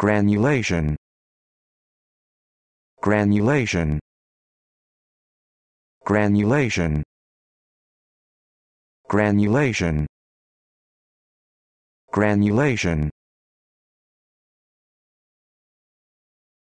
granulation. Granulation. Granulation. Granulation. Granulation.